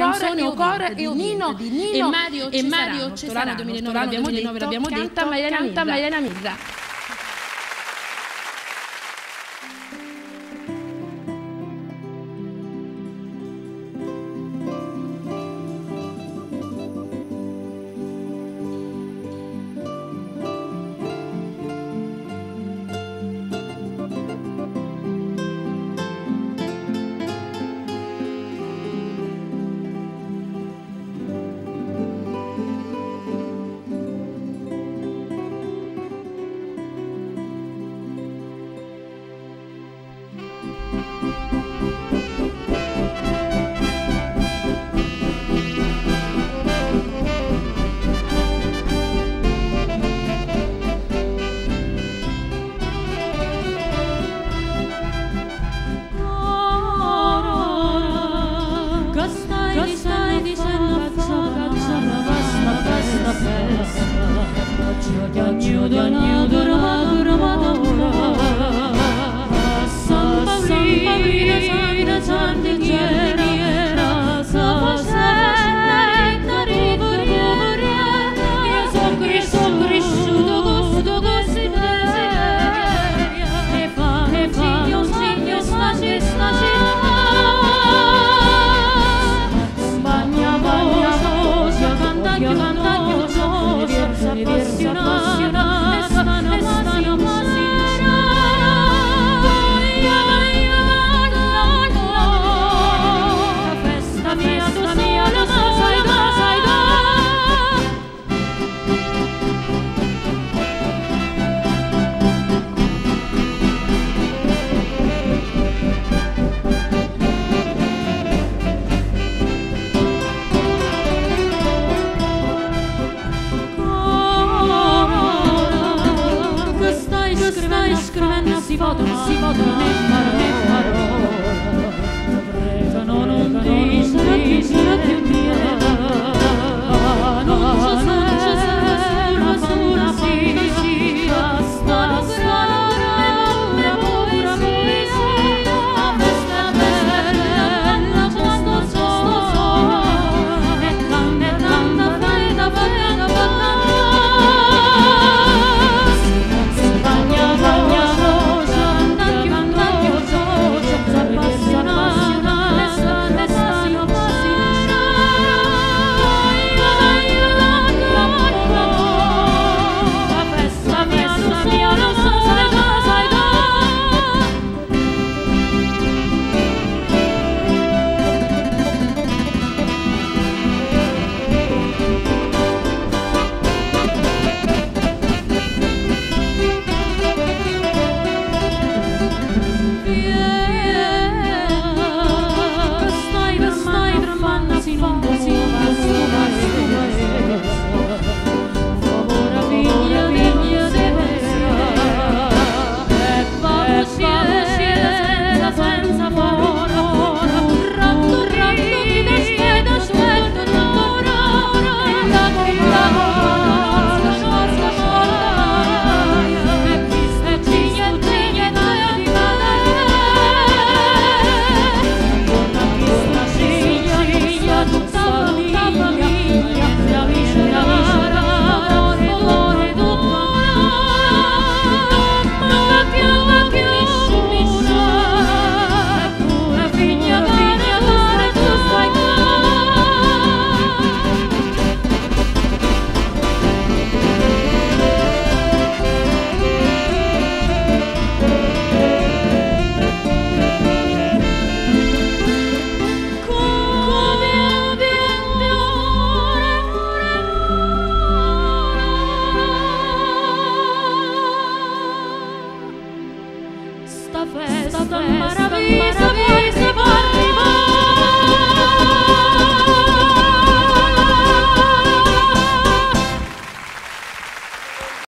canzone Mio cuore e Nino, di Nino e Mario, e Mario Cesarano, 2009, 2009 l'abbiamo detto, canta Mariana Mirza. Dönüyor dönüyor durma durma durma Samba samba vida sanda sanda Gera Samba sanda Tari gurya Ya sokri sokri Sudo gusto gosita Nefa nefa Yos niños nashi nashi Banya banya Yo cantan yo cantan Yo soy apasionado modo, si modo nel morire.